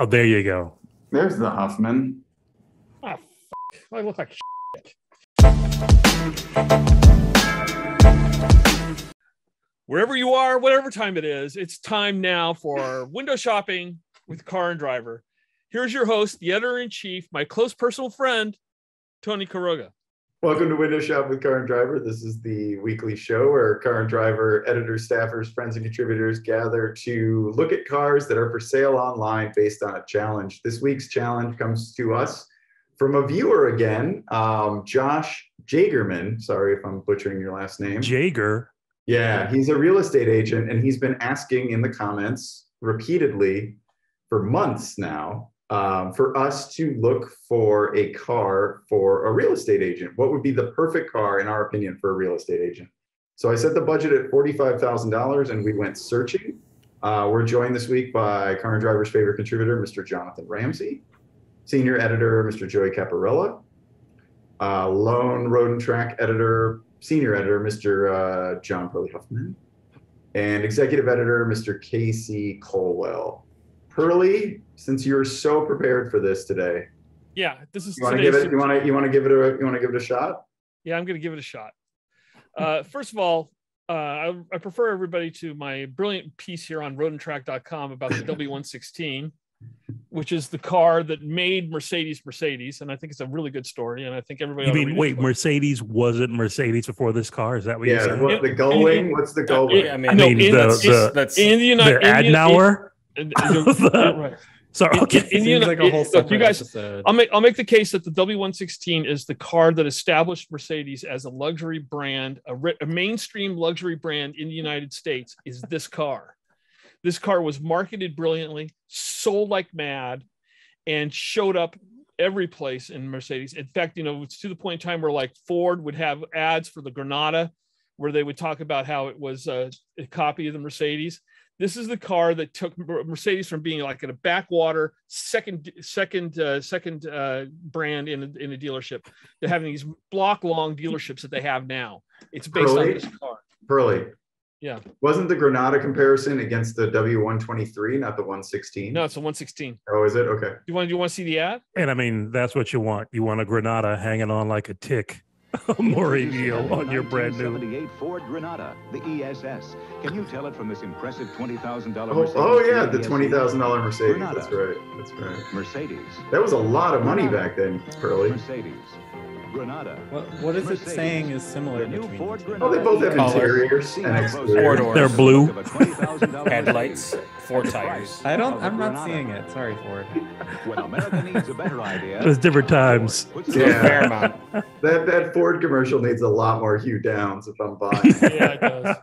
Oh, there you go. There's the Huffman. Ah, f- I look like shit. Wherever you are, whatever time it is, it's time now for window shopping with Car and Driver. Here's your host, the editor in chief, my close personal friend, Tony Quiroga. Welcome to Window Shop with Car and Driver. This is the weekly show where Car and Driver editors, staffers, friends, and contributors gather to look at cars that are for sale online based on a challenge. This week's challenge comes to us from a viewer again, um, Josh Jagerman. Sorry if I'm butchering your last name. Jager. Yeah, he's a real estate agent, and he's been asking in the comments repeatedly for months now um, for us to look for a car for a real estate agent. What would be the perfect car, in our opinion, for a real estate agent? So I set the budget at forty-five thousand dollars, and we went searching. Uh, we're joined this week by Car and Driver's favorite contributor, Mr. Jonathon Ramsey, senior editor, Mr. Joey Capparella, uh, lone road and track editor, senior editor, Mr. Uh, John Pearley Huffman, and executive editor, Mr. K.C. Colwell. Pearley, since you're so prepared for this today, Yeah, this is you want to give it. You want to. You want to give it a. You want to give it a shot. Yeah, I'm going to give it a shot. Uh, first of all, uh, I, I prefer everybody to my brilliant piece here on roadandtrack.com about the W116, which is the car that made Mercedes Mercedes. And I think it's a really good story. And I think everybody. You mean wait, Mercedes wasn't Mercedes before this car? Is that what you Yeah. said? What, the gull wing. What's the gull wing? Yeah, I mean, I mean in- the, that's, the that's in the United their Adenauer. States. right. Sorry, In- okay. in- in the Seems Uni- like a whole it- look, you guys, episode. I'll make I'll make the case that the W116 is the car that established Mercedes as a luxury brand, a, ri- a mainstream luxury brand in the United States. Is this car? This car was marketed brilliantly, sold like mad, and showed up every place in Mercedes. In fact, you know, it's to the point in time where like Ford would have ads for the Granada, where they would talk about how it was a, a copy of the Mercedes this is the car that took Mercedes from being like in a backwater second second uh, second uh, brand in a, in a dealership to having these block long dealerships that they have now. It's based Really? on this car. Pearley. Yeah. Wasn't the Granada comparison against the W123, not the 116? No, it's a 116. Oh, is it? Okay. You want do you want to see the ad? And I mean, that's what you want. You want a Granada hanging on like a tick, Mourinho on your brand new. 1978 Ford Granada, the ESS. Can you tell it from this impressive $20,000 Oh, oh yeah, the $20,000 Mercedes. Granada. That's right. That's right. Mercedes. That was a lot of money back then, Pearley. Mercedes. Granada. What, what is it saying is similar The between Ford the? Granada. Oh, they both have Color. interiors and exteriors. Four They're blue. Look of a $20,000 headlights, four tires. I don't. I'm not seeing it. Sorry, Ford. When America needs a better idea. It was different times. Yeah. it- Fair amount. That that Ford commercial needs a lot more Hugh Downs if I'm buying. Yeah, it does.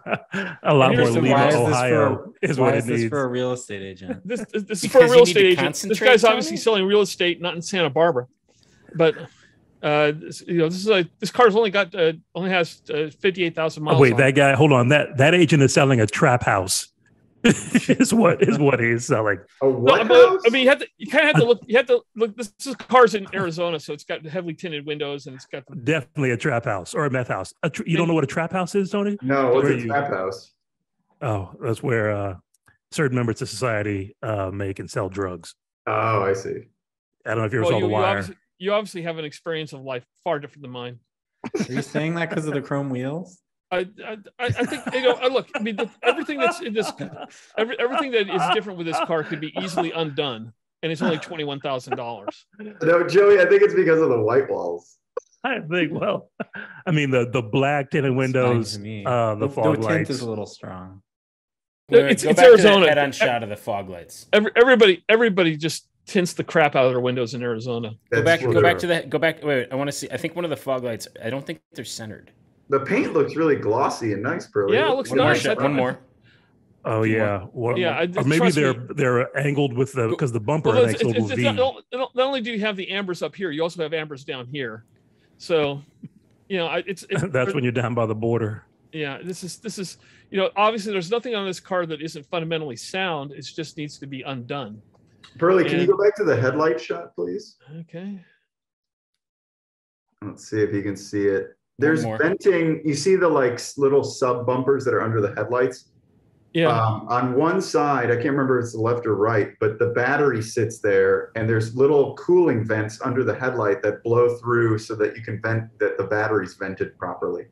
a lot more Here's the- Lima, why is this Ohio for- is Why what is it this for a real estate agent? This this, this is Because for a real estate to agent. This guy's obviously selling real estate, not in Santa Barbara, but. Uh, this, you know, this is a this car's only got uh, only has uh, fifty eight thousand miles. Oh, wait, on that it. guy. Hold on. That that agent is selling a trap house. is what is what he's selling. A what but, house? I mean, you have to. You kind of have to look. You have to look. This, is car's in Arizona, so it's got heavily tinted windows, and it's got. The, Definitely a trap house or a meth house. A tr- you don't know what a trap house is, Tony? no, what's a you- trap house? Oh, that's where uh, certain members of society uh, make and sell drugs. Oh, I see. I don't know if you ever well, saw you, The you Wire. Obviously, you obviously have an experience of life far different than mine. Are you saying that because of the chrome wheels? I, I, I I think you know. I look. I mean, the, everything that's in this, every, everything that is different with this car could be easily undone, and it's only twenty one thousand dollars. No, Joey, I think it's because of the white walls. I think. Well, I mean the the black tinted It's windows, to me. uh, the The- fog tint lights. is a little strong. Wait, It's- go it's back to Arizona. head-on shot of the fog lights. Every, everybody, everybody just tints the crap out of their windows in Arizona. Go back. Go back to the. Go back. Wait, wait. I want to see. I think one of the fog lights. I don't think they're centered. The paint looks really glossy and nice, Pearley. Yeah, it looks One more. nice. shot- One more. Oh Two more. yeah, One- Yeah, I- or maybe they're me. they're angled with the because the bumper Well, makes it's, a it's, little it's V. not, not, not only do you have the ambers up here, you also have ambers down here. So, you know, it's, it's That's when you're down by the border. yeah. This is this is you know obviously there's nothing on this car that isn't fundamentally sound. It just needs to be undone. Pearley, can you go back to the headlight shot, please? Okay. Let's see if you can see it. There's venting. You see the like little sub bumpers that are under the headlights? Yeah. Um, on one side, I can't remember if it's the left or right, but the battery sits there, and there's little cooling vents under the headlight that blow through so that you can vent that the battery's vented properly.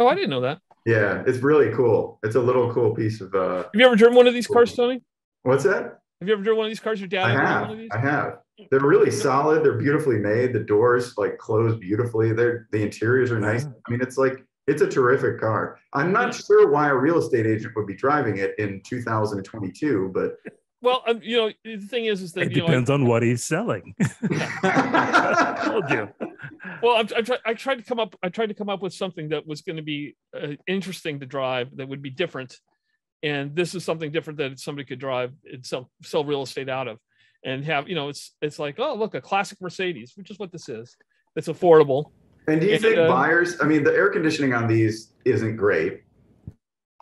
oh, I didn't know that. Yeah, it's really cool. It's a little cool piece of uh, Have you ever driven one of these cars, Tony? what's that? Have you ever driven one of these cars? Your dad I have. one of these? I have. They're really solid. They're beautifully made. The doors like close beautifully. They're the interiors are nice. I mean, it's like it's a terrific car. I'm not sure why a real estate agent would be driving it in 2022, but Well, um, you know, the thing is, is that It you know, I- depends on what he's selling. I told you. well, I'm, I'm try, I tried to come up. I tried to come up with something that was going to be uh, interesting to drive, that would be different, and this is something different that somebody could drive and sell sell real estate out of, and have you know, it's it's like oh look, a classic Mercedes, which is what this is. It's affordable. And do you And, think uh, buyers? I mean, the air conditioning on these isn't great.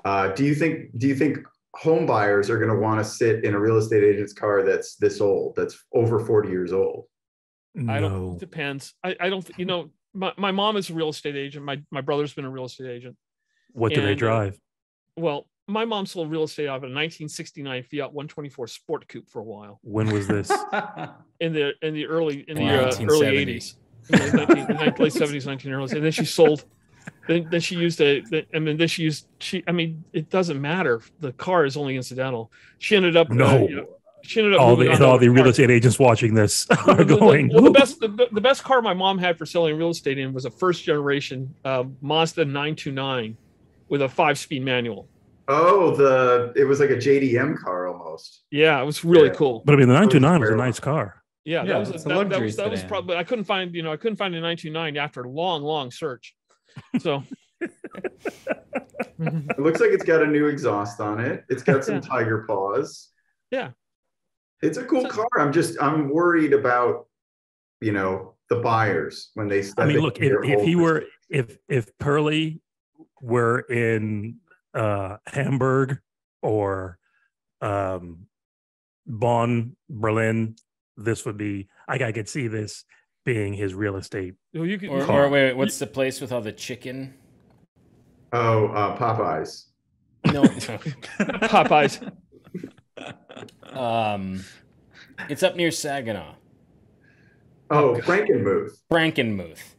Uh, do you think? Do you think home buyers are going to want to sit in a real estate agent's car that's this old, that's over 40 years old? I don't. No. It depends. I, I don't. You know, my, my mom is a real estate agent. My my brother's been a real estate agent. What do they and, uh, drive? Well, my mom sold real estate out of a 1969 Fiat 124 Sport Coupe for a while When was this? in the in the early in the uh, early 80s, in the 19, in the late 70s, 19 early, and then she sold. Then, then she used a. the- I mean, then she used. She. I mean, it doesn't matter. The car is only incidental. She ended up. uh, No. you know, she ended up. all the all the real cars. estate agents watching this The- are the- the- going. well, the best the, the best car my mom had for selling real estate in was a first generation uh, Mazda 929 with a five speed manual. Oh, the it was like a JDM car almost. Yeah, it was really Yeah. cool. But I mean, the 929 was a nice car. Yeah, Yeah, that was it's a that, that was that was probably I couldn't find you know I couldn't find a 929 after a long long search. So It looks like it's got a new exhaust on it. It's got some Yeah. tiger paws. Yeah. It's a cool So- car. I'm just I'm worried about, you know, the buyers when they step I mean, look, if, if he old were if if Pearley were in uh Hamburg or um Bonn, Berlin, this would be I, I could see this being his real estate. you, you could Or, or wait, wait, what's the place with all the chicken? Oh, uh, Popeyes. No, Popeyes. um, it's up near Saginaw, Oh, Frankenmuth. Frankenmuth.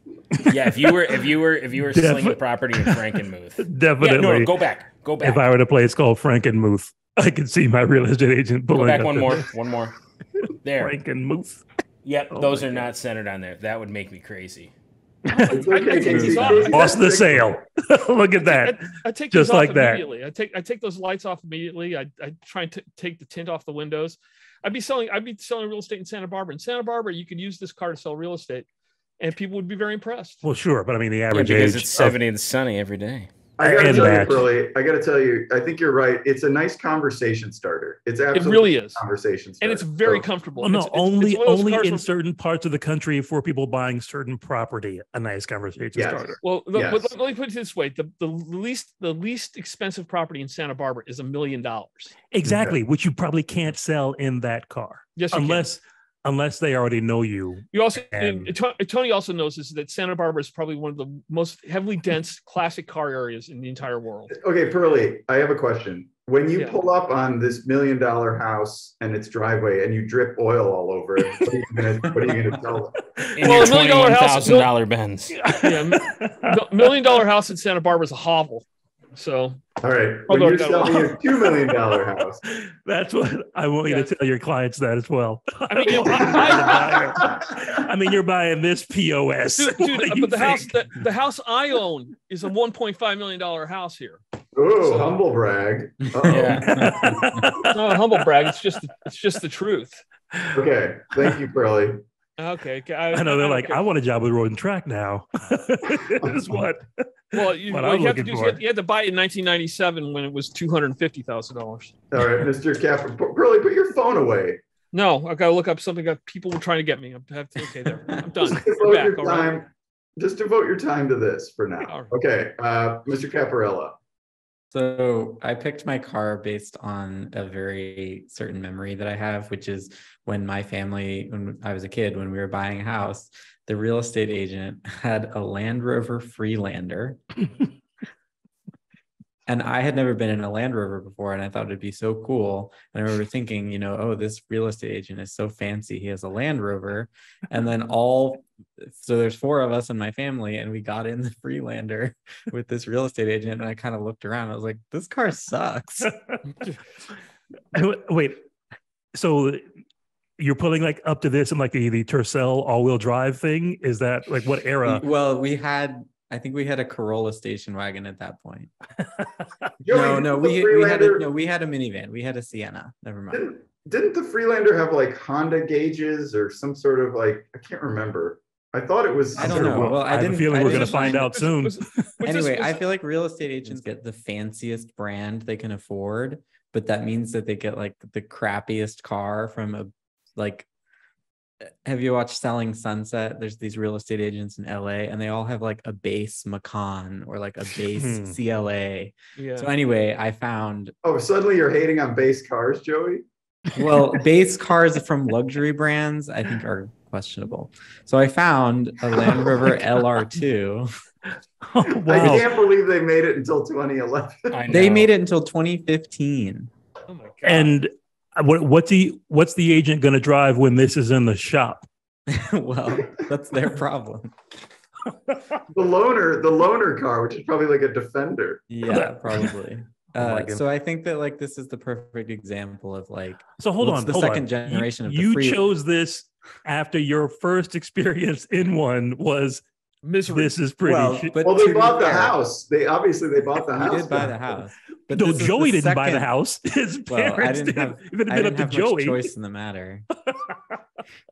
Yeah, if you were if you were if you were selling the property in Frankenmuth, yeah, Definitely. no, go back, go back, if I were to place called Frankenmuth, I could see my real estate agent go pulling back up one the more, one more. There. Frankenmuth. Yep, Oh those my are not centered on there. That would make me crazy. It's I okay, take Casey. these off. K.C., Lost the sale. Look at that. I, I take Just like that. immediately. I take I take those lights off immediately. I, I try and t- take the tint off the windows. I'd be selling I'd be selling real estate in Santa Barbara. In Santa Barbara, you could use this car to sell real estate, and people would be very impressed. Well, sure, but I mean the Yeah, average because age. it's of- seventy and sunny every day. I gotta and tell match. you, Pearley, I gotta tell you, I think you're right. It's a nice conversation starter. It's It absolutely really is, a conversation starter. and it's very So- comfortable. Well, no, It's- it's- only it's one of those only in where- certain parts of the country for people buying certain property. A nice conversation Yes. starter. Well, the, but Yes. let me put it this way: the, the least the least expensive property in Santa Barbara is a million dollars. Exactly, which you probably can't sell in that car Yes, you can. Unless unless they already know you. You also And- and Tony also knows this that Santa Barbara is probably one of the most heavily dense classic car areas in the entire world. Okay, Pearley, I have a question. When you Yeah. pull up on this million dollar house and its driveway and you drip oil all over it, what are you gonna, what are you gonna tell them? In Well, a million dollar twenty-one house- thousand dollar Benz. Yeah, million dollar house in Santa Barbara is a hovel. So All right, when you're selling a two million dollar house, That's what I want you Yeah. to tell your clients that as well. I mean, you know, want you to buy the I- buyer. I mean, you're buying this POS. dude, dude, do you but the house think? that the house I own is a 1.5 million dollar house here. oh, So- humble brag. Uh-oh. Yeah. It's not a humble brag. It's just it's just the truth. Okay, thank you, Pearley. Okay, okay, I know they're don't like, care. I want a job with Road and Track now. is what? Well, you, what what you have to do is you had, you had to buy it in 1997 when it was 250 thousand dollars. All right, Mr. Cap, Pearley, put your phone away. No, I've gotta look up something that people were trying to get me. I'm have to, okay there. I'm done. Just devote back. your All right. time. Just devote your time to this for now. All right. Okay, uh, Mr. Capparella. So I picked my car based on a very certain memory that I have, which is when my family, when I was a kid, when we were buying a house, the real estate agent had a Land Rover Freelander. and I had never been in a Land Rover before, and I thought it'd be so cool. And I remember thinking, you know, oh, this real estate agent is so fancy. He has a Land Rover, and then all so there's four of us in my family, and we got in the Freelander with this real estate agent, and I kind of looked around. I was like, this car sucks. Wait, so you're pulling like up to this and like the the Tercel all wheel drive thing? Is that like what era? well, we had. I think we had a Corolla station wagon at that point. No, no, we, we had a no, we had a minivan. We had a Sienna. Never mind. Didn't, didn't the Freelander have like Honda gauges or some sort of like I can't remember. I thought it was. I don't know. well, Well, I I didn't. feeling I we're gonna find out soon. Was- was this- anyway, I feel like real estate agents get the fanciest brand they can afford, but that means that they get like the crappiest car from a like. Have you watched Selling Sunset? There's these real estate agents in LA, and they all have like a base Macan or like a base Hmm. CLA. yeah. So anyway, I found Oh, suddenly you're hating on base cars, Joey. well base cars from luxury brands I think are questionable. So I found a Land Rover LR2. Oh, I can't believe they made it until 2011. They made it until 2015. oh my god. And what what's the what's the agent going to drive when this is in the shop? well, that's their problem. the loaner, the loaner car, which is probably like a Defender. Yeah, probably. Oh Uh, goodness. so I think that like this is the perfect example of like So hold on, the hold on. second You- generation of the you free- chose this after your first experience in one was misery. this is pretty. well, shit. but Well, they bought the fair, house. They obviously they bought the We house. did buy the house. But no, this the Joey didn't buy the house. His Well, I parents didn't did. have- If it I had been up to Joey. choice in the matter. oh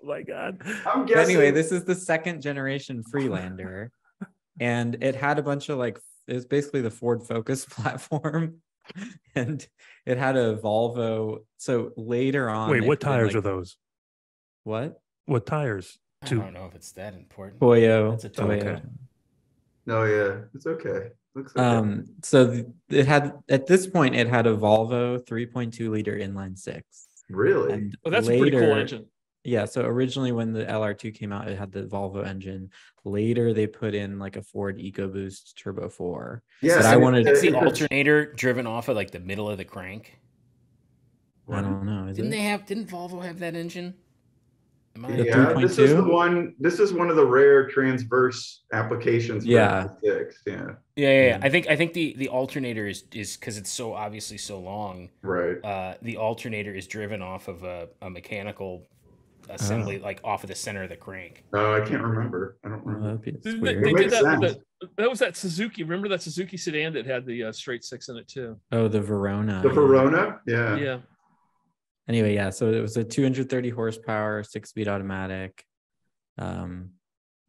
my god. I'm But guessing. anyway, this is the second generation Freelander, and it had a bunch of like it was basically the Ford Focus platform, and it had a Volvo. So later on, Wait, what tires like- are those? What What tires? I don't know if it's that important. Toyo? That's a Toyo. Okay. no, yeah, it's okay. Looks okay. Um, so th- it had at this point it had a Volvo 3.2 liter inline six, really? and oh, that's a pretty cool engine. Yeah, so originally when the LR2 came out, it had the Volvo engine. Later, they put in like a Ford EcoBoost Turbo 4. yeah, but I wanted- it- That's the alternator driven off of like the middle of the crank. I don't know. Is Didn't it? they have? Didn't Volvo have that engine? Am I? The Yeah, this is the one. This is one of the rare transverse applications. For Yeah. Six. Yeah. Yeah, yeah, yeah. Yeah. I think I think the the alternator is is because it's so obviously so long. Right. Uh, the alternator is driven off of a, a mechanical assembly, like off of the center of the crank. Oh, I can't remember. I don't Oh, remember. that'd be- They, they did makes that. The, that was that Suzuki. Remember that Suzuki sedan that had the uh, straight six in it too. Oh, the Verona. The. Verona. Yeah. Yeah. Anyway, yeah. So it was a 230 horsepower, six speed automatic. Um,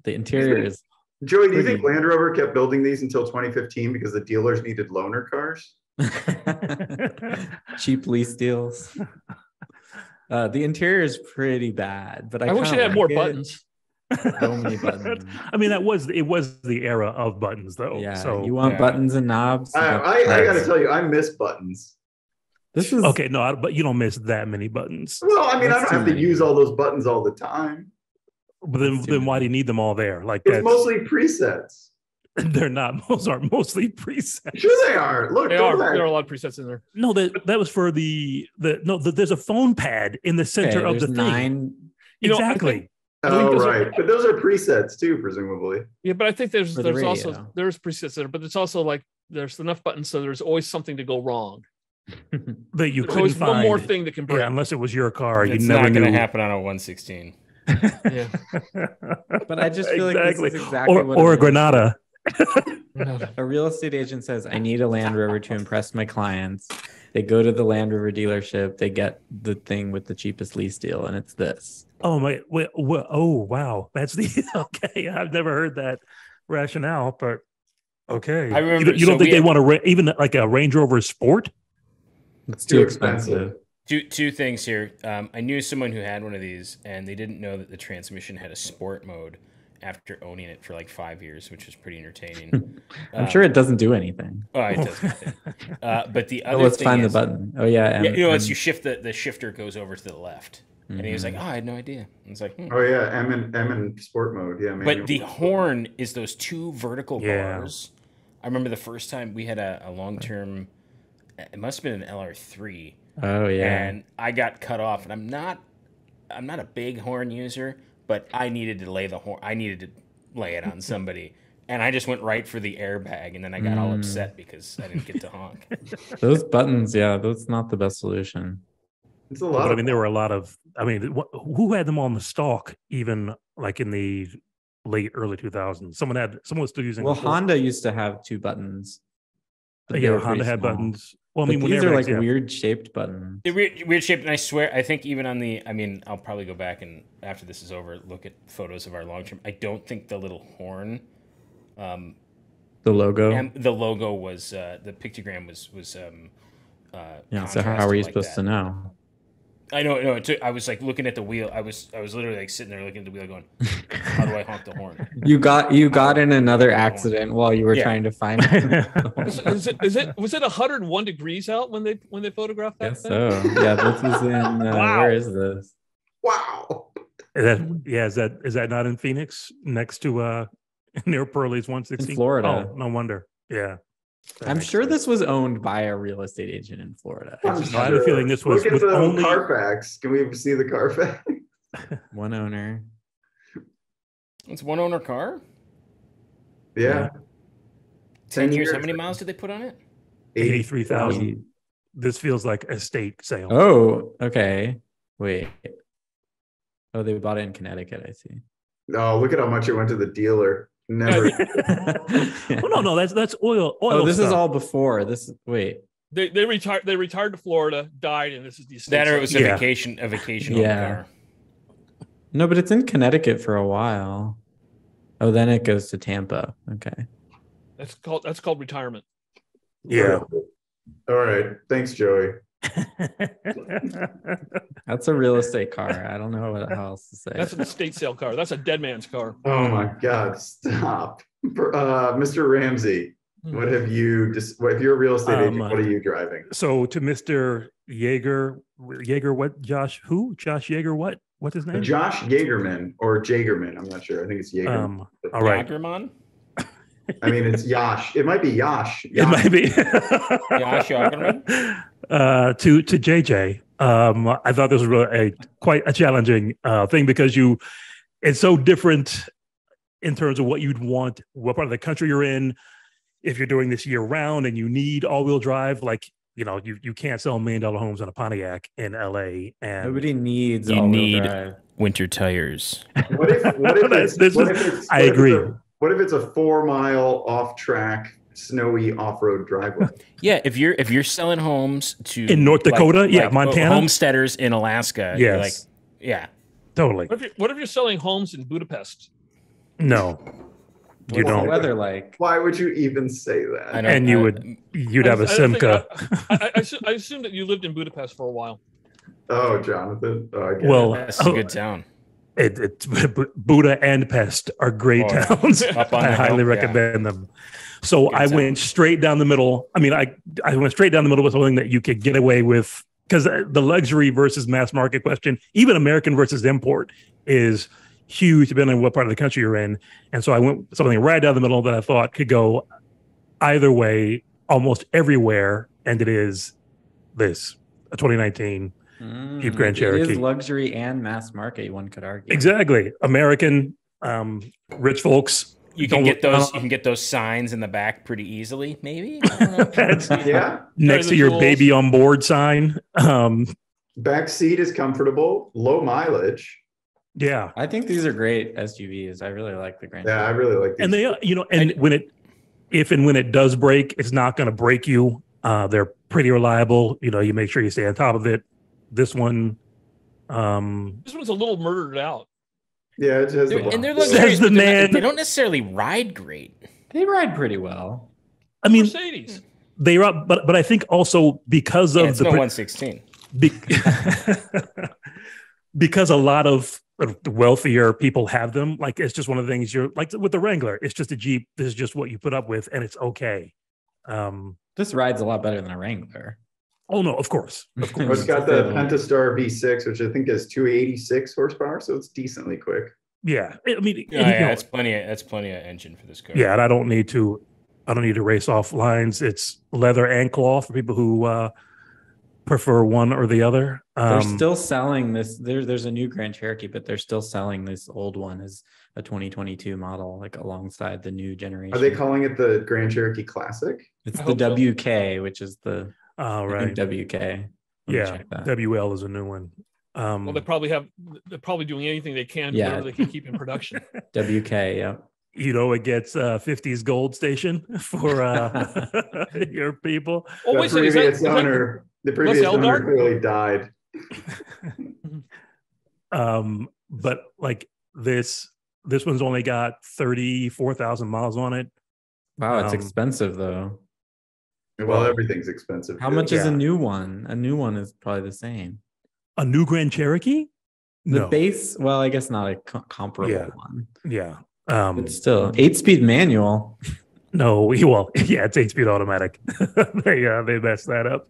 the interior is Joey, do you think Land Rover kept building these until 2015 because the dealers needed loaner cars? cheap lease deals. Uh, the interior is pretty bad, but I, I, wish it kinda had more like buttons. So many buttons. I mean, that was it was the era of buttons, though. Yeah, So you want Yeah. buttons and knobs. I, I, I got to tell you, I miss buttons. This is okay, no, I- but you don't miss that many buttons. Well, I mean, I don't too have to use all those buttons all the time. But then, then why do you need them all there? Like It's that's mostly presets. they're not. Those are mostly presets. Sure, they are. Look, They are. back. There are a lot of presets in there. No, that that was for the the no. The, there's a phone pad in the center okay, of the there's thing. You exactly. think- I think Oh, those are- right. But those are presets too, presumably. Yeah, but I think there's For the there's also there's presets there, but it's also like there's enough buttons, so there's always something to go wrong. that you couldn't find. one more thing that can break. Yeah, unless it was your car, it's you never not going to happen on a 116. Yeah. But I just feel exactly. like this is exactly or what or a it is. Granada. A real estate agent says, I need a Land Rover to impress my clients. They go to the Land Rover dealership, they get the thing with the cheapest lease deal, and it's this. Oh my! Wait, wha- oh wow, that's the okay. I've never heard that rationale, but okay. I You remember- don't, you don't so think they had- want to ra- even like a Range Rover Sport? It's Too too expensive. expensive. Two two things here. Um, I knew someone who had one of these, and they didn't know that the transmission had a sport mode after owning it for like five years, which was pretty entertaining. I'm Um, sure it doesn't do anything. Oh, it does. nothing. uh, but the Oh, other let's thing find is, the button. Oh yeah, Yeah, you know, it's M- you shift the the shifter goes over to the left, and he was like, Mhm. "Oh, I had no idea." And it's like, hmm. Oh yeah, M and M and sport mode. Yeah, but the horn is those two vertical Yeah. bars I remember the first time we had a, a long term. It must have been an LR3. Oh yeah. and I got cut off. And I'm not, I'm not a big horn user, but I needed to lay the horn. I needed to lay it on somebody, and I just went right for the airbag, and then I got all Mm. upset because I didn't get to honk. Those buttons, yeah, that's not the best solution. It's a lot. But I mean, there were a lot of. I mean, wh- who had them on the stock? Even like in the late early 2000s, someone had someone was still using. Well, Honda used to have two buttons. yeah, Honda had small. buttons. Well, I mean, these are like yeah. weird shaped buttons. They're weird, weird shape, and I swear, I think even on the, I mean, I'll probably go back and after this is over, look at photos of our long term. I don't think the little horn, um, The logo. and the logo was uh, the pictogram was was um, uh, yeah. So how are you like supposed that. to know? I know, no. It took, I was like looking at the wheel. I was I was literally like sitting there looking at the wheel, going, "How do I honk the horn?" You got you got in another accident while you were Yeah. trying to find. Is, is it, is it was it 101 degrees out when they when they photographed that? Guess thing? so. Yeah, this is in. Uh, Wow. Where is this? wow. Is that yeah, is that is that not in Phoenix next to uh near Pearley's 116? Florida. Oh, no wonder. Yeah. That I'm sure sense. this was owned by a real estate agent in Florida. I'm I have a feeling this was- Look at the only- Carfax. Can we see the Carfax? One owner. It's one owner car. yeah. Ten 10 years. How many miles did they put on it? 83,000. This feels like a state sale. Oh, okay. Wait. Oh, they bought it in Connecticut. I see. Oh, look at how much it went to the dealer. Never. oh no, no, that's that's oil. Oil. oh, this is all before. This wait. They they retired they retired to Florida, died, and this is the estate That or it was a Yeah. vacation, a vacation Yeah. car. No, but it's in Connecticut for a while. Oh, then it goes to Tampa. Okay. That's called that's called retirement. Yeah. All right. Thanks, Joey. That's a real estate car. I don't know what else to say. That's an estate sale car. That's a dead man's car. Oh my God! Stop, uh, Mr. Ramsey. What have you? Just what if you're a real estate agent? Um, What are you driving? so to Mr. Jaeger, Jaeger, what? Josh, who? Josh Jaeger, what? What's his name? Josh Jagerman or Jagerman? I'm not sure. I think it's Jagerman. Um, all right. Jagerman? I mean, it's Yash. It might be Yash. It might be. Josh Jagerman? uh, to to JJ, um, I thought this was really a quite a challenging uh, thing because you, it's so different in terms of what you'd want, what part of the country you're in. If you're doing this year round and you need all wheel drive, like you know, you you can't sell million dollar homes on a Pontiac in LA, and Nobody needs You need- drive. Winter tires. What if? What if That's- it's? this what is- if it's I what agree. a- What if it's a four mile off track, snowy off road driveway? Yeah, if you're if you're selling homes to In North like- Dakota? Yeah, like, Montana? homesteaders in Alaska. you're like, yes, yeah, totally. What if, you, what if you're selling homes in Budapest? No, you What's don't. weather like? Why would you even say that? I. And you I- would you'd I- have a I don't Simca. Uh, I, I, I, assume, I assume that you lived in Budapest for a while. Oh, Jonathon. Oh, I get. Well, That's a good oh, town. it, it, Buddha and Pest are great Oh, towns. I highly hill, yeah. recommend them. So I went straight down the middle. I mean, I I went straight down the middle with something that you could get away with because the luxury versus mass market question, even American versus import, is huge depending on what part of the country you're in. And so I went something right down the middle that I thought could go either way, almost everywhere, and it is this a 2019 Jeep Grand Mm, Cherokee. is luxury and mass market. One could argue. exactly American um, rich folks. You can get those. uh, You can get those signs in the back pretty easily. Maybe. I don't know. That's yeah. next to your tools. baby on board sign. Um, Back seat is comfortable, low mileage. yeah, I think these are great SUVs. I really like the Grand. Yeah, I really like these. and they, uh, you know, and when it, if and when it does break, it's not going to break you. Uh, they're pretty reliable. You know, you make sure you stay on top of it. This one, um, This one's a little murdered out. Yeah, it has the They're- and they're box. Says the but they're not- man. They don't necessarily ride great. They ride pretty well. I mean, Mercedes. they are, but but I think also because Yeah, of it's the no 116. Be- because a lot of wealthier people have them. Like it's just one of the things you're like with the Wrangler. It's just a Jeep. This is just what you put up with, and it's okay. Um, This rides a lot better than a Wrangler. Oh no, of course, of Oh, course. it's got the Pentastar V6, which I think is 286 horsepower, so it's decently quick. yeah. I mean, Yeah, yeah, know, that's plenty. Of, that's plenty of engine for this car. yeah, and I don't need to I don't need to race off lines. It's leather and cloth for people who uh, prefer one or the other. They're Um, still selling this. There, there's a new Grand Cherokee, but they're still selling this old one as a 2022 model, like alongside the new generation. Are they calling it the Grand Cherokee Classic? It's I the hope so. WK, which is the all the new right. WK. Let Yeah. WL is a new one. Um, Well, they probably have. They're probably doing anything they can, Yeah. whatever they can keep in production. WK, yeah. you know, it gets uh, 50s gold station for uh, your people. Oh the wait, a second, is that, previous is that- owner, the previous owner Eldar? clearly died. um, but like this, this one's only got 34,000 miles on it. Wow, it's Um, expensive though. Well, Well, everything's expensive. How too. much is a new one? A new one is probably the same. A new Grand Cherokee? The no. base, well, I guess not a co- comparable Yeah. one, yeah. Um, but still, eight-speed manual. No, well, yeah, it's eight speed automatic. they uh, they messed that up,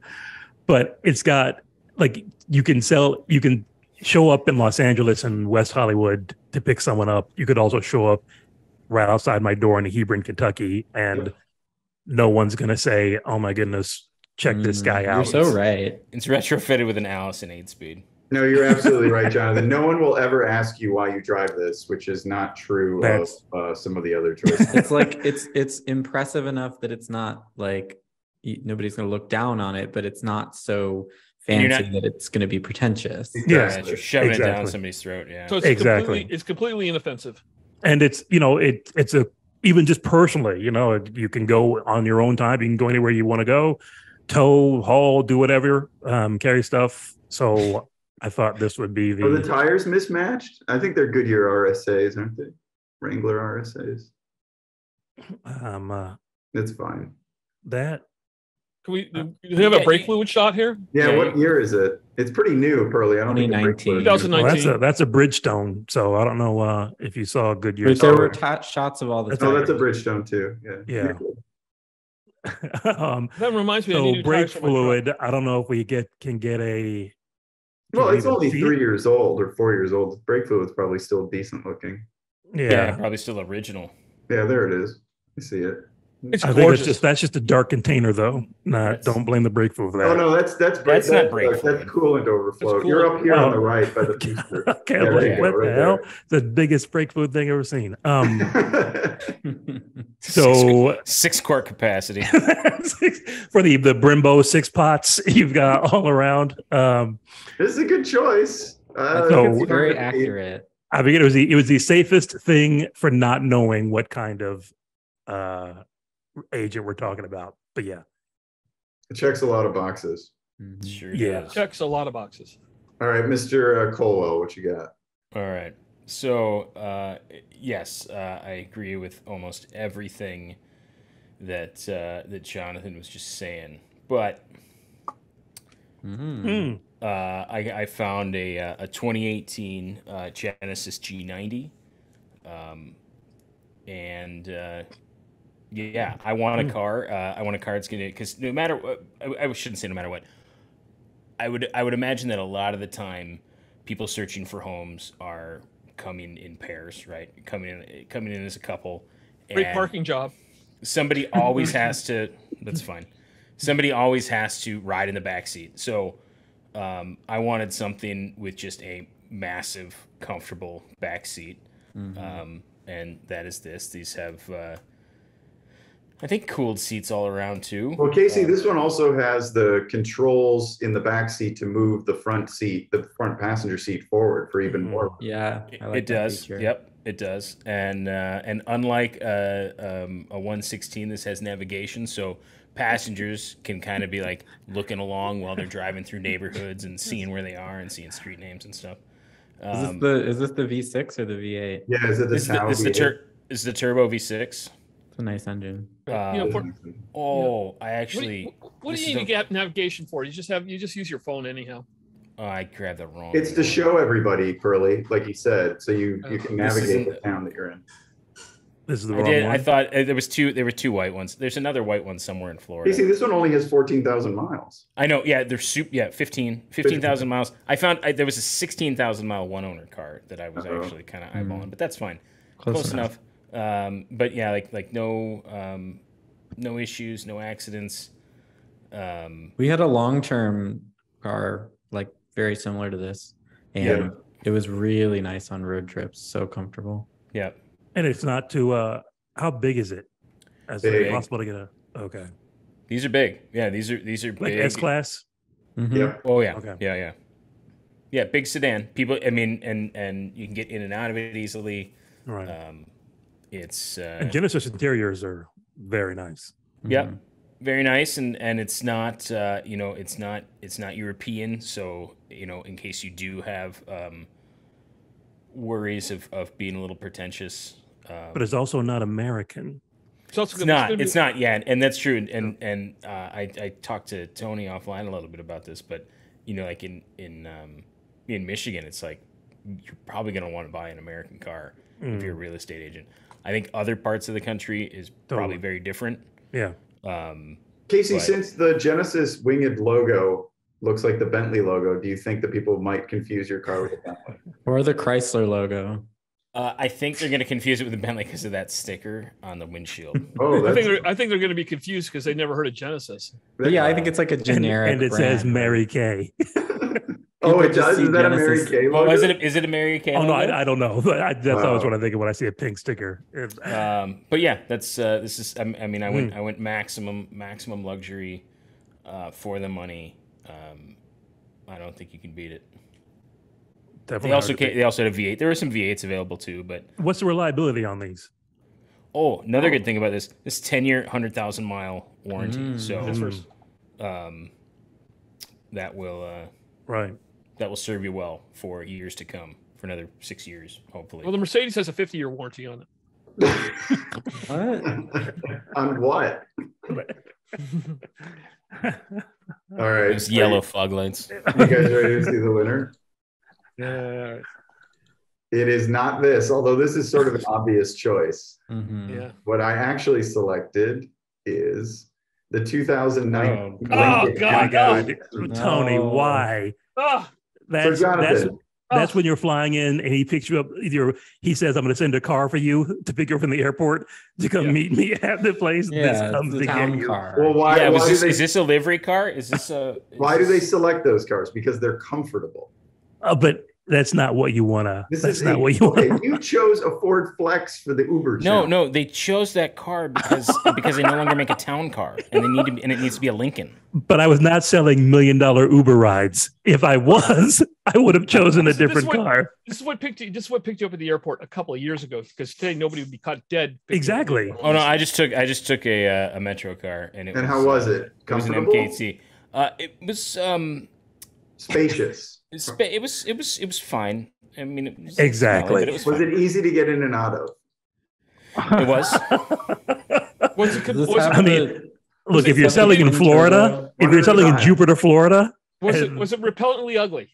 but it's got like you can sell, you can show up in Los Angeles and West Hollywood to pick someone up. You could also show up right outside my door in Hebron, Kentucky, and no one's gonna say, "Oh my goodness, check this guy out." You're out." so right. It's retrofitted with an Allison eight speed. No, you're absolutely right, Jonathon. No one will ever ask you why you drive this, which is not true That's- of uh, some of the other choices. It's like it's it's impressive enough that it's not like nobody's gonna look down on it, but it's not so fancy not- that it's gonna be pretentious. Yeah. Yeah, you're shoving it down somebody's throat. Yeah. So it's Exactly. completely, it's completely inoffensive. and it's you know it it's a even just personally you know you can go on your own time you can go anywhere you want to go tow haul do whatever um carry stuff so i thought this would be Are the the tires mismatched? I think they're Goodyear RSAs, aren't they? Wrangler RSAs. um uh, It's fine. that Can we? Do we have a Yeah, brake fluid shot here? Yeah, Yeah, what year is it? It's pretty new, Pearley. I don't think 2019. well, that's a that's a bridgestone so i don't know uh if you saw a good years But there Oh, were okay. ta- shots of all the. That's Oh, that's a tires. Bridgestone too. Yeah. Yeah. um That reminds me. I need so brake tires for my truck. fluid i don't know if we get can get a can Well, it's only see it? three years old or four years old. Brake fluid's probably still decent looking. yeah. yeah, probably still original. Yeah, there it is. I see it. It's i think gorgeous. it's just that's just a dark container though not That's- don't blame the brake fluid for that Oh no, that's that's brake, That's not that's, brake uh, that's coolant overflow. That's You're up here on the right by the booster. okay Yeah, there like, what right the hell there. the biggest brake fluid thing I've ever seen um so six quart capacity. for the the Brembo six pots you've got all around. Um, this is a good choice. Uh, So- it's very not- accurate. I think it was the it was the safest thing for not knowing what kind of uh, agent we're talking about. But yeah, It checks a lot of boxes. Mhm. Sure Yeah. does. checks a lot of boxes. All right, Mr. Uh, Colwell, what you got? All right. So, uh, yes, uh, I agree with almost everything that uh, that Jonathon was just saying. But Mhm. Hmm. uh, I, I found a, uh, a 2018 uh, Genesis G90. Um, and uh, yeah, I want a car. Uh, I want a car that's gonna because no matter what, I, I shouldn't say no matter what. I would I would imagine that a lot of the time, people searching for homes are coming in pairs, right? Coming in coming in as a couple. Great parking job. Somebody always has to. That's fine. Somebody always has to ride in the back seat. So um, I wanted something with just a massive, comfortable back seat um, and that is this. These have, uh, I think, cooled seats all around too. Well, K.C., Um, this one also has the controls in the back seat to move the front seat, the front passenger seat forward for even Mhm. more. Yeah, it, like it does. feature. Yep, it does. And uh, and unlike uh, um, a 116, this has navigation, so passengers can kind of be like looking along while they're driving through neighborhoods and seeing where they are and seeing street names and stuff. Is this Um, the is this the V6 or the V8? Yeah, is it the this is the, this the, V8? tur- this is the turbo V6. It's a nice engine. Uh, you know, for, Oh, I what do actually, you, what do you need a- to get navigation for? You just have you just use your phone anyhow. oh, I grabbed the wrong. It's to show everybody, Curly, like you said, so you uh, you can navigate the town that you're in. this is the I wrong did. one. I thought uh, there was two. There were two white ones. There's another white one somewhere in Florida. You see, this one only has fourteen thousand miles. I know. Yeah, they're soup. Yeah, 15 15,000 miles. I found I, there was a sixteen thousand mile one owner car that I was Uh-oh. actually kind of hmm. eyeballing, but that's fine. Close, Close, enough. Um, but yeah, like like no um, no issues, no accidents. Um, We had a long term car, like very similar to this. And Yeah. it was really nice on road trips. So comfortable. yeah, And it's not too. Uh, how big is it? Is it Big. possible to get a? Okay, these are big. Yeah, these are these are like big. S class. Mm-hmm. Yep. Oh yeah, Okay. yeah, yeah, yeah. Big sedan. People, I mean, and and you can get in and out of it easily. Right. Um, it's uh, and Genesis interiors are very nice. Yeah, Mhm. very nice, and and it's not uh, you know it's not it's not European, so you know in case you do have um, worries of of being a little pretentious, um, But it's also not American. It's also it's not gonna be- it's not yeah, and that's true, and and, and uh, I I talked to Tony offline a little bit about this, but you know like in in um, in Michigan, it's like you're probably gonna want to buy an American car if you're a real estate agent. I think other parts of the country is probably Totally. very different. Yeah. Um, K.C., Right. since the Genesis winged logo looks like the Bentley logo, do you think that people might confuse your car with a Bentley? Or the Chrysler logo. Uh, I think they're going to confuse it with the Bentley because of that sticker on the windshield. Oh, I think they're, I think they're going to be confused because they never heard of Genesis. But yeah, I think it's like a And, generic. and it says. Mary Kay. oh, it just does. see Is that a Mary Genesis- Kay well, logo? is it a, is it a Mary Kay? Oh no. I, I don't know. But I, that's always what I think of when I see a pink sticker. Um, but yeah, that's uh, this is. I, I mean, I went I went maximum maximum luxury uh, for the money. Um, I don't think you can beat it. definitely They also hard to ca- they also had a V8. There were some V8s available too, but. What's the reliability on these? oh, another good thing about this: this ten year, hundred thousand mile warranty. Mm. so That's first. um, that will uh, Right. That will serve you well for years to come, for another six years, hopefully. Well, the Mercedes has a 50 year warranty on it. What? On what? All right. Those yellow fog lights. You guys ready to see the winner? Yeah. It is not this, although this is sort of an obvious choice. Mhm. Yeah. What I actually selected is the 2009. Oh, Lincoln God. God, God, Tony, No. why? Ah, That's that's Jonathon. that's when you're flying in and he picks you up. Either he says, "I'm going to send a car for you to pick you up from the airport to come Yeah. meet me at the place." Yeah, this comes the to get town you. car. Well, why, yeah, why, this, they, is this a livery car? Is this a? is why do they select those cars? Because they're comfortable. Uh, but that's not what you want to. This That's is not a- what you okay. want. You chose a Ford Flex for the Uber. No, channel. no, they chose that car because because they no longer make a town car, and they need to, and it needs to be a Lincoln. But I was not selling million dollar Uber rides. If I was, I would have chosen a This- this different what- car. this is what picked you. This is what picked you up at the airport a couple of years ago because today nobody would be caught dead. picking you up at the Exactly. Oh no, I just took I just took a uh, a metro car, and it And was, how was uh, it? It was an Comfortable? MKC. Uh, it was um, Spacious. It was, it was it was it was fine. I mean, it was, Exactly. but it was, Was it easy to get in and out of? It was. Was it, Does was, have I mean, the- Look, if you're selling in in Florida, if you're selling in. Jupiter, Florida, was it was it repellently ugly?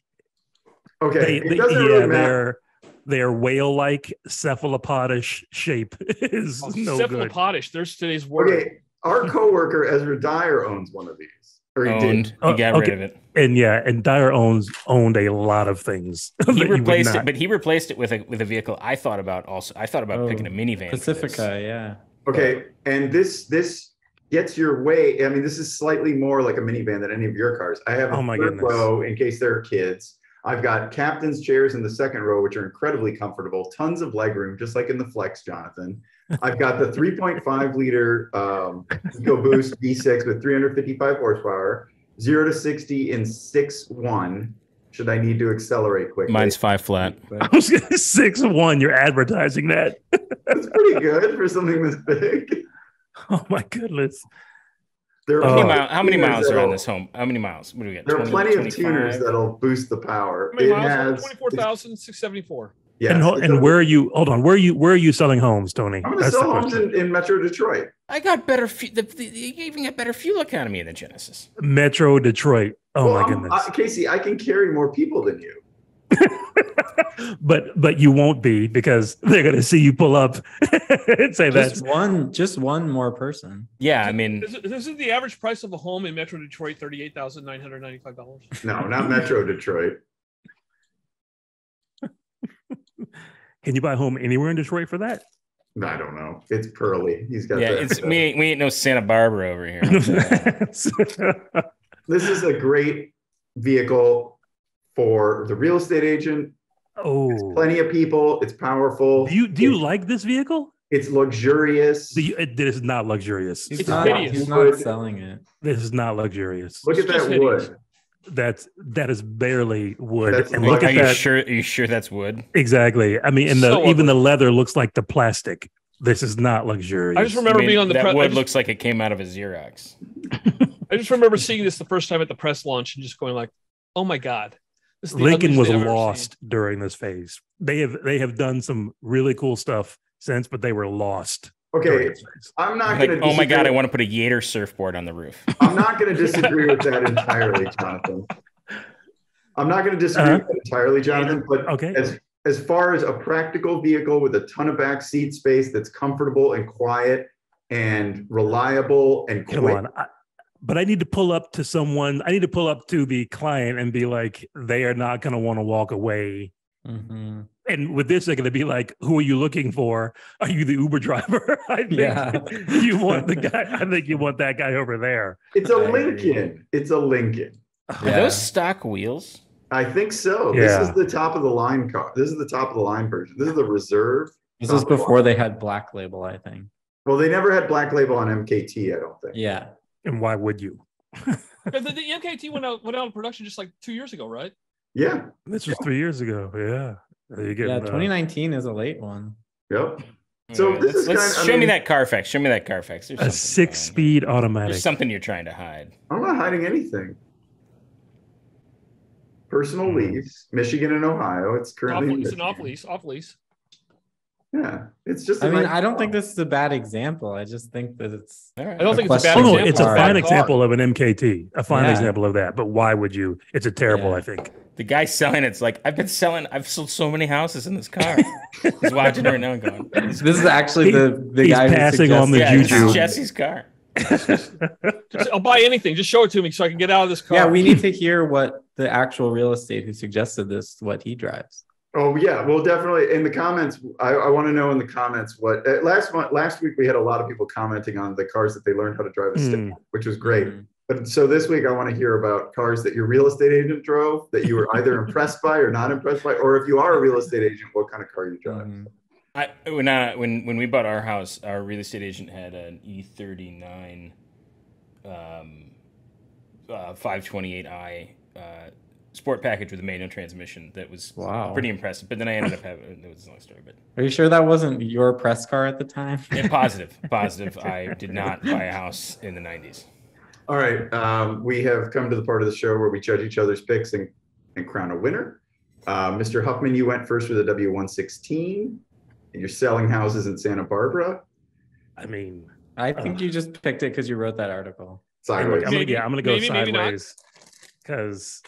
Okay, they, they- doesn't yeah, really their their whale-like cephalopodish shape is Oh, no good. Cephalopodish. There's today's word. Okay, our coworker Ezra Dyer owns one of these, or he owned. did. He uh, got okay. rid of it. And yeah, and Dyer owns owned a lot of things. He you would replaced it, but he replaced it with a with a vehicle. I thought about also. I thought about Oh, picking a minivan. for. Pacifica, yeah. Okay, and this this gets your way. I mean, this is slightly more like a minivan than any of your cars. I have a Oh my third goodness. row in case there are kids. I've got captain's chairs in the second row, which are incredibly comfortable, tons of legroom, just like in the Flex, Jonathon. I've got the 3.5 liter um, EcoBoost V6 with 355 horsepower, zero to 60 in six one. Should I need to accelerate quickly? Mine's five flat. I was gonna six one. You're advertising that. That's pretty good for something this big. Oh my goodness. There How How many many, are mile, how many miles are on this home? How many miles? What do we got? There are 20, plenty of tuners that'll boost the power. How many It miles? has Twenty-four thousand six seventy-four. Yes, and ho- and where are you? Hold on. Where are you? Where are you selling homes, Tony? I'm going to That's the sell homes question. in, in Metro Detroit. I got better. Fu- the, the, you even got better fuel economy than Genesis. Metro Detroit. Oh Well, my I'm- goodness. I- K.C., I can carry more people than you. but but you won't be because they're gonna see you pull up and say that's one, just one more person. Yeah, I mean, This is, this is the average price of a home in Metro Detroit, thirty-eight thousand nine hundred ninety-five dollars. No, not Metro Detroit. Can you buy a home anywhere in Detroit for that? I don't know. It's Pearley. He's got Yeah, that, it's uh, we ain't, we ain't no Santa Barbara over here. This is a great vehicle for the real estate agent. oh, Plenty of people. It's powerful. do you do you It's- like this vehicle? It's luxurious. Do you, it, this is not luxurious. He's It's not, hideous. he's not selling it. This is not luxurious. Look at It's just that hideous. wood. That's that is barely wood. That's and look Are at you that. sure? Are you sure that's wood? Exactly. I mean, and the So even the leather looks like the plastic. This is not luxurious. I just remember I mean, being on the that press. wood just- looks like it came out of a Xerox. I just remember seeing this the first time at the press launch and just going like, "Oh my god, this is Lincoln was thing seen." lost during this phase. They have they have done some really cool stuff since, but they were lost. During Okay, this. I'm not Like, going to. oh my god, I want to put a Yater surfboard on the roof. I'm not going to disagree with that entirely, Jonathon. I'm not going to disagree Uh-huh. with that entirely, Jonathon. But Okay. as as far as a practical vehicle with a ton of back seat space that's comfortable and quiet and reliable and Come quick. on. I, but I need to pull up to someone. I need to pull up to the client and be like, they are not going to want to walk away. Mhm. And with this, they're going to be like, "Who are you looking for? Are you the Uber driver? I think Yeah. you want the guy. I think you want that guy over there." It's a. Lincoln. It's a Lincoln. Are Yeah. those stock wheels? I think so. This is the top of the line car. This is the top of the line version. This is the reserve. This is before they had Black Label, I think. Well, they never had black label on MKT, I don't think. Yeah. And why would you? The, the, the MKT went out went out of production just like two years ago, right? Yeah. This was three years ago. Yeah. There you get. Yeah, uh, 2019 is a late one. Yep. So Alright, this let's, is let's kind- I show me mean- that Carfax. Show me that Carfax. There's a something going on here. six-speed automatic. There's something you're trying to hide. I'm not hiding anything. Personal Hmm. lease, Michigan and Ohio. It's currently. in it's an off lease, off lease. Yeah, it's just. I a mean, nice I don't think this is a bad example. I just think that it's All right. I don't think it's a bad Oh no, it's a fine Bad example of an MKT. A fine Yeah. example of that. But why would you? It's a terrible. Yeah. I think. The guy selling it's like I've been selling. I've sold so many houses in this car. He's watching right now, and going, this is actually the the he's guy who passing on the "Yeah, suggested- this is juju. Jesse's car." Just, I'll buy anything. Just show it to me so I can get out of this car. Yeah, we need to hear what the actual real estate who suggested this what he drives. Oh yeah, well definitely in the comments. I, I want to know in the comments what uh, last month. Last week we had a lot of people commenting on the cars that they learned how to drive a stick, Hmm. which was great. Mhm. But so this week I want to hear about cars that your real estate agent drove that you were either impressed by or not impressed by, or if you are a real estate agent, what kind of car you drive. Mhm. I, when uh, when when we bought our house, our real estate agent had an E39 um, uh, 528i uh, sport package with a manual transmission that was Wow. pretty impressive. But then I ended up having it was a long story, but Are you sure that wasn't your press car at the time? yeah, positive, positive. I did not buy a house in the 90s. All right, um, we have come to the part of the show where we judge each other's picks and, and crown a winner. Uh, Mr. Huffman, you went first with a W116. and You're selling houses in Santa Barbara. I mean, I think you just picked it because you wrote that article. I'm, Sideways. gonna, yeah, I'm gonna go maybe, maybe sideways because.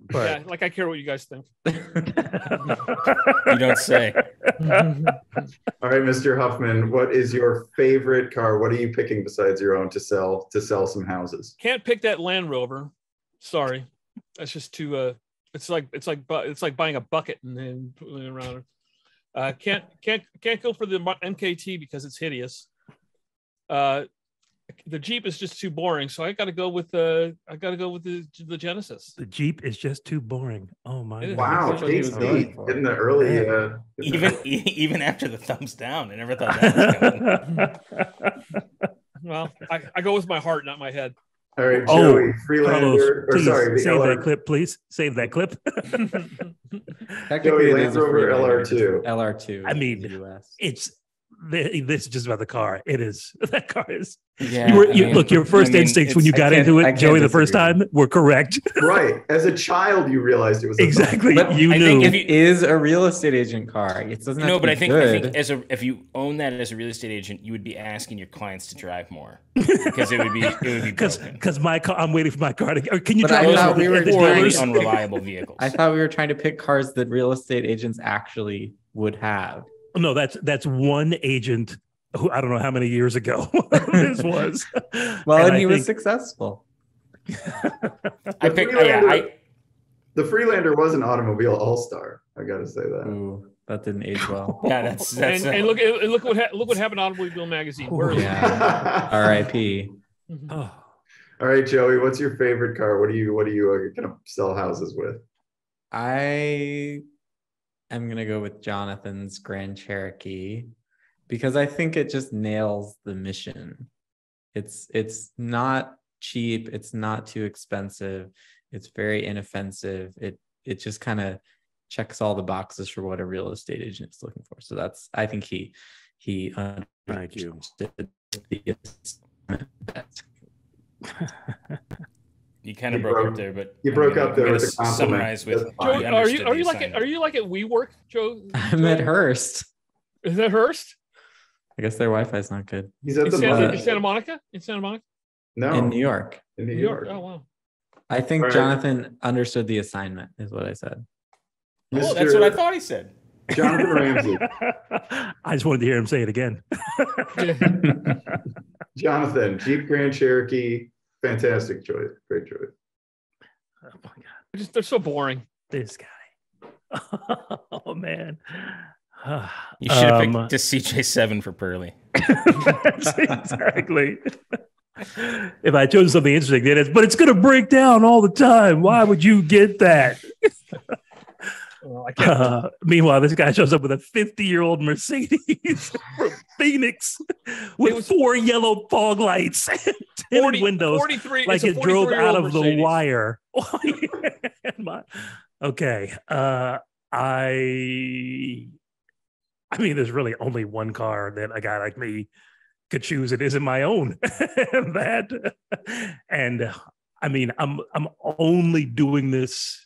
But yeah, like I care what you guys think. You don't say. All right, Mr. Huffman, what is your favorite car? What are you picking besides your own to sell to sell some houses? Can't pick that Land Rover. Sorry, that's just too. Uh, it's like it's like bu- it's like buying a bucket and then putting it around. Uh, can't can't can't go for the MKT because it's hideous. Uh, the Jeep is just too boring, so I got to go with the I got to go with the the Genesis. the Jeep is just too boring. Oh my god! Wow, That's what he was JC going for. in the early. Man. Uh, Even even after the thumbs down, I never thought that was coming. Well, I, I go with my heart, not my head. all right, Oh, Joey, Freelander, or please sorry, the save LR, that clip, please. Save that clip. Technically, it Land is a Rover LR2. LR2. I mean, the US. it's the, this is just about the car. It is that car is. Yeah, you were I you, mean- look. Your first I mean, instincts when you got into it, can't Joey, the first time, were correct. right. As a child, you realized it was a exactly. But you I knew. think it if you- is a real estate agent car. It doesn't have No, to but be I think, good. I think as a if you own that as a real estate agent, you would be asking your clients to drive more because it would be it would be because because my car. I'm waiting for my car to. Or can you But drive I thought we were at the trying Very dealers? to- unreliable vehicles. I thought we were trying to pick cars that real estate agents actually would have. No, that's that's one agent who I don't know how many years ago this was. Well, and, I he was successful. I The picked. oh, yeah, Freelander- I The Freelander was an automobile all-star. I gotta say that. Ooh, that didn't age well. Yeah, that's that's and, uh, and look and look what ha- look what happened to Automobile Magazine. Where is Yeah. R.I.P. Oh, All right, Joey, what's your favorite car? What do you what do you uh, gonna sell houses with? I am gonna go with Jonathon's Grand Cherokee because I think it just nails the mission. It's it's not cheap, it's not too expensive, it's very inoffensive. It it just kind of checks all the boxes for what a real estate agent is looking for. So that's I think he he Thank you. understood the assignment. you kind of broke, broke- up there, but you I'm broke gonna- up there with the. Summarize with Joe, fine. he are you are you like it? assignment. Are you like at WeWork, Joe? I'm Joe? at Hearst. Is that Hearst? I guess their Wi-Fi is not good He's at In the Santa, in Santa Monica? In Santa Monica? No, in New York. in New New York. York. Oh wow. I think Right. Jonathon understood the assignment, is what I said. Oh, that's what I thought he said. Jonathon Ramsey. I just wanted to hear him say it again. Jonathon, Jeep Grand Cherokee, fantastic choice. Great choice. Oh my god, They're just they're so boring. this guy. Oh man. You should have Um, picked just CJ7 for Pearley. exactly. if I chose something interesting, then it's but it's going to break down all the time. Why would you get that? Well, I can't. Uh, meanwhile, this guy shows up with a 50 year old Mercedes from Phoenix with was- four yellow fog lights and tinted 40 windows 43 like it drove out 43-year-old of the wire. Okay. Uh, I, I mean, there's really only one car that a guy like me could choose. It isn't my own. that, and I mean, I'm I'm only doing this.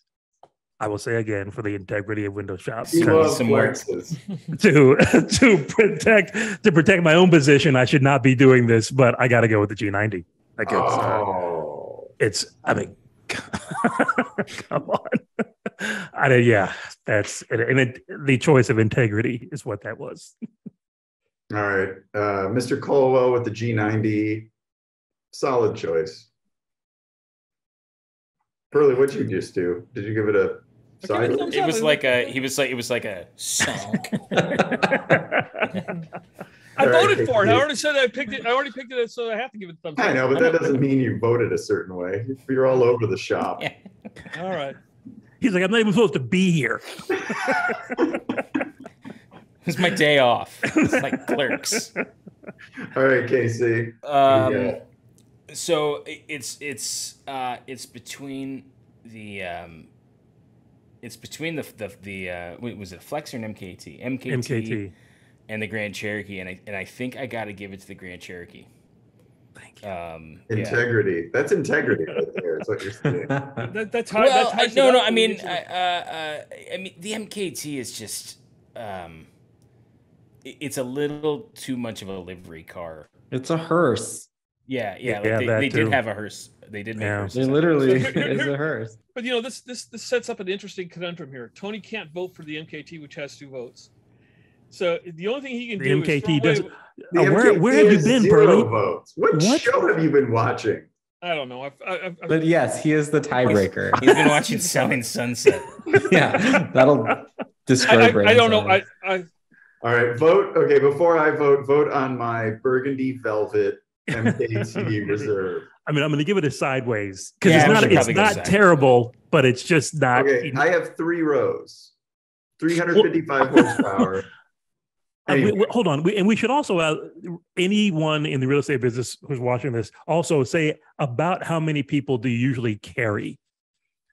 I will say again for the integrity of Windows Shop He loves some more- to to protect to protect my own position. I should not be doing this, but I got to go with the G90. Like it's, uh, Oh. it's I mean, come on. I mean, yeah, that's and it, the choice of integrity is what that was. All right. Uh, Mr. Colwell with the G90. Solid choice. Pearley, what'd you just do? Did you give it a I it thumbs up. was like a he was like it was like a song. I All right, voted for it. I already said I picked it. I already picked it, so I have to give it a thumbs up. I know, but that doesn't mean you voted a certain way. You're all over the shop. Yeah. All right. He's like, I'm not even supposed to be here. It's my day off. It's like clerks. All right, Casey. Um, Yeah. so it's it's uh, it's between the um, it's between the the the uh, wait, was it a Flex or an MKT? MKT, MKT. and the Grand Cherokee, and I and I think I got to give it to the Grand Cherokee. Thank you. Um, yeah. Integrity. That's integrity right there. Is what you're saying. That, that's how. Well, that I, no, no. I mean, I, the- uh, uh, I mean, the MKT is just, um, i- it's a little too much of a livery car. it's a hearse. Yeah, yeah. Yeah, like they, they did have a hearse. They did make Yeah. hearses. It literally So here- is here- a hearse. But you know, this this this sets up an interesting conundrum here. Tony can't vote for the MKT, which has two votes. So the only thing he can The do is MKT throw away- doesn't- The Uh, where- MKT where have you been, zero Pearley? votes. What, What? show have you been watching? I don't know. I've, I've, I've, But yes, he is the tiebreaker. He's been watching Selling Sunset. yeah, that'll I, describe. I, I don't know. I, I All right, vote. Okay, before I vote, vote on my burgundy velvet MKT reserve. I mean, I'm going to give it a sideways because Yeah, it's not it's not terrible, but it's just not. Okay, I have three rows, 355 horsepower. Uh, we- we- hold on, we, and we should also uh, anyone in the real estate business who's watching this also say about how many people do you usually carry?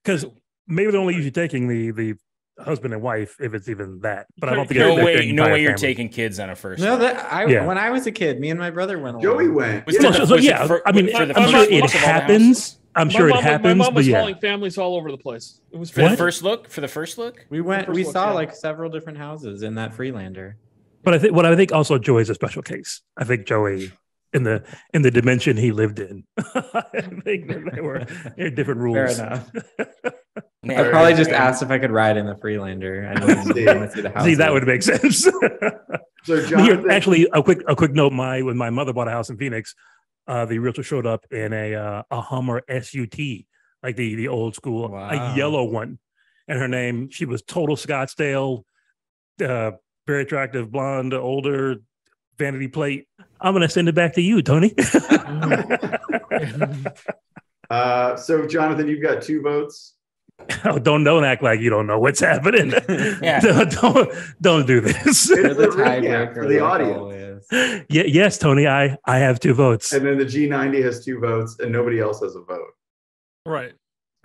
Because maybe they're only usually taking the the husband and wife if it's even that. But I don't think No it's way, no entire way you're family. taking kids on a first. No, that I Yeah. when I was a kid, me and my brother went. Joey went. Was Yeah. No, it so, the- so was yeah, for- I mean, for the I'm sure it of all the happens. I'm my sure it mom, happens, My mom but was yeah. hauling families all over the place. It was For the first look, for the first look. We went. We look, saw yeah. like several different houses in that Freelander. But I think what I think also Joey's a special case. I think Joey in the in the dimension he lived in. I think that they were they had different Fair rules. enough. Man, I probably just asked if I could ride in the Freelander. I didn't See. to see the house. See, that would make sense. So Here, Jonathon, actually, a quick a quick note. My when my mother bought a house in Phoenix, uh, the realtor showed up in a uh, a Hummer SUT, like the the old school, Wow. a yellow one. and her name. She was total Scottsdale, uh, very attractive, blonde, older, vanity plate. I'm gonna send it back to you, Tony. Uh, so Jonathon, you've got two votes. oh, don't don't act like you don't know what's happening. Yeah. don't, don't don't do this. The the tiebreaker for the audience. yeah, yes, Tony. I I have two votes. And then the G90 has two votes, and nobody else has a vote. Right.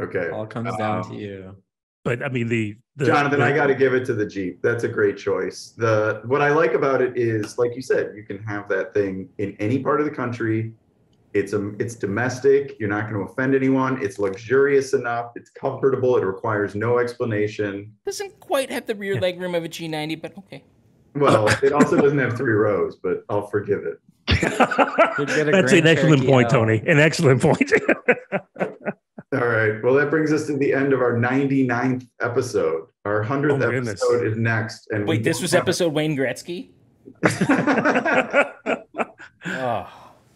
Okay. All comes down Um, to you. But I mean the, the Jonathon, the- I got to give it to the Jeep. That's a great choice. The what I like about it is, like you said, you can have that thing in any part of the country. It's a, it's domestic. You're not going to offend anyone. It's luxurious enough. It's comfortable. It requires no explanation. Doesn't quite have the rear leg room of a G90, but okay. Well, it also doesn't have three rows, but I'll forgive it. Could get a That's an excellent Cherokee point, L. Tony. An excellent point. All right. Well, that brings us to the end of our 99th episode. Our 100th Oh, episode is next. And Wait, this was don't episode Wayne Gretzky? Oh.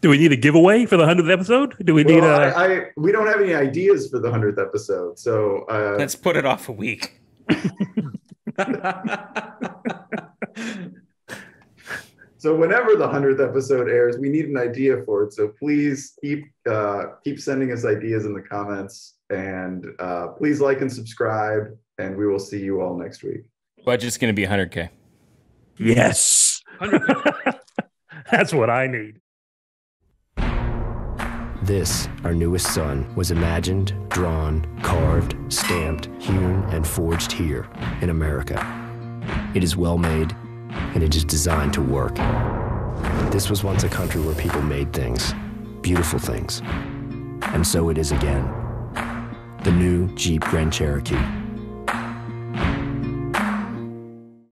Do we need a giveaway for the hundredth episode? Do we need well, a? I, I we don't have any ideas for the 100th episode. So uh, Let's put it off a week. So whenever the hundredth episode airs, we need an idea for it. So please keep uh, keep sending us ideas in the comments, and uh, please like and subscribe. And we will see you all next week. Budget's going to be 100K. yes. 100K. That's what I need. This, our newest son, was imagined, drawn, carved, stamped, hewn, and forged here in America. It is well made, and it is designed to work. This was once a country where people made things, beautiful things. And so it is again. The new Jeep Grand Cherokee